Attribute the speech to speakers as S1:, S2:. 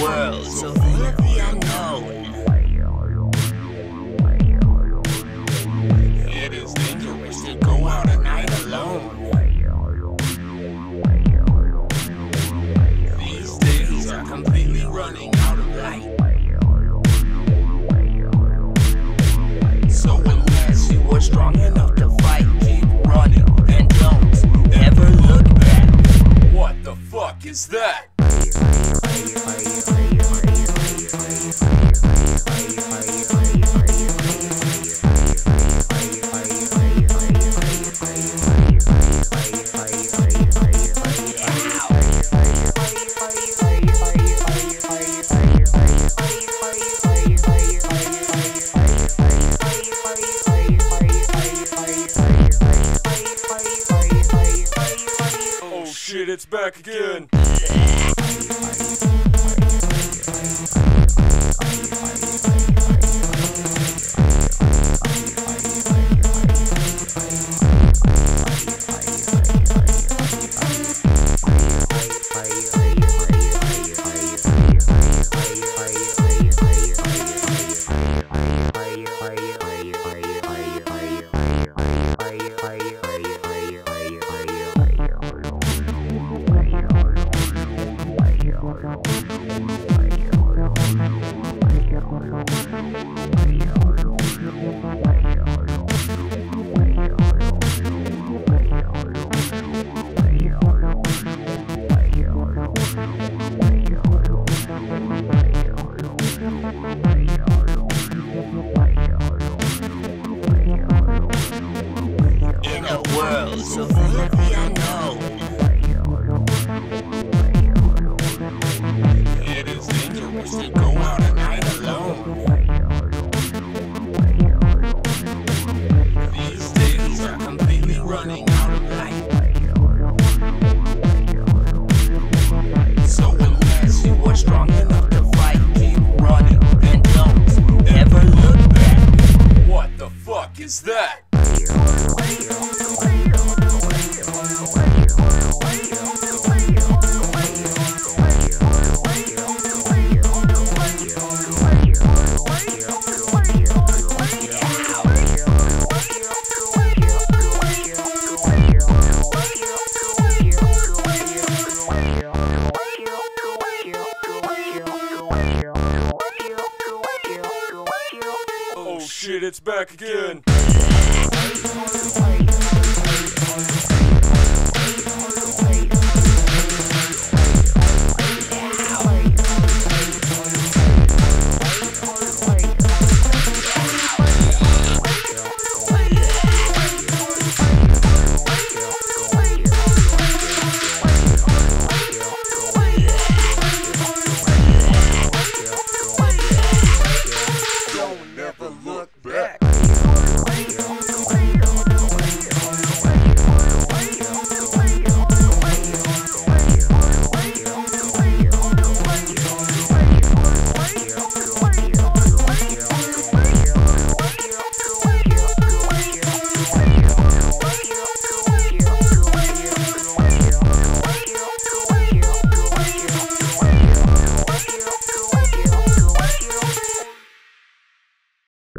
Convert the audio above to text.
S1: world, so of the unknown. It is dangerous to go out at night alone. These days are completely running out of light. So unless you are strong enough to fight, keep running and don't ever look back.
S2: What the fuck is that? it, it's back again. oh Oh shit, it's back
S3: again.